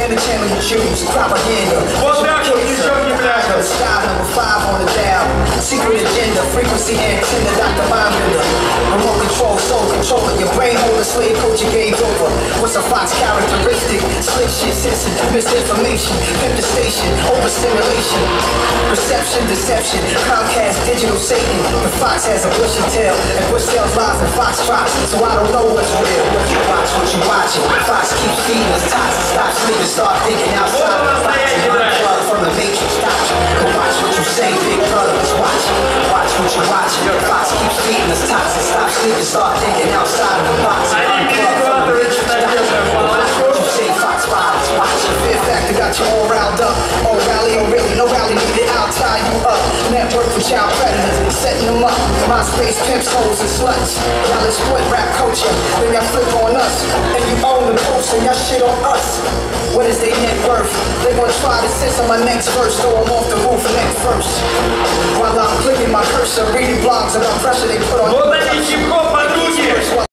entertainment you choose, propaganda. What's that? Style number five on the dial. Secret agenda, frequency antenna, Dr. Mindbender. Remote control, soul controller, your brain holder, slave culture game over. What's a fox characteristic? Slick shit, sensitive misinformation, infestation, overstimulation, perception, deception, Comcast, digital Satan. The fox has a bushy tail, and bush tails lies in fox trots. So I don't know what's real, what you watch, what you watching. Fox keeps feeding us toxic to start thinking outside of the box and unplug from the matrix doctrine. But watch what you say, big brother is watching. Watch what you're watching. Your thoughts keep feeding us toxins. Stop sleeping, start thinking outside of the box I didn't unplug from the matrix doctrine. But watch what you say, Fox Five is watching. Fear Factor got you all riled up. Oh, rally, oh, really, no rally needed. I'll tie you up. Network for child predators, setting them up. MySpace pimps, hoes, and sluts. Y'all is split rap culture. Then y'all flip on us. And you own the post and y'all shit on us. What is their net worth? They gonna try to censor my next verse, throw 'em off the roof neck first. While I'm clicking my cursor, reading blogs about pressure they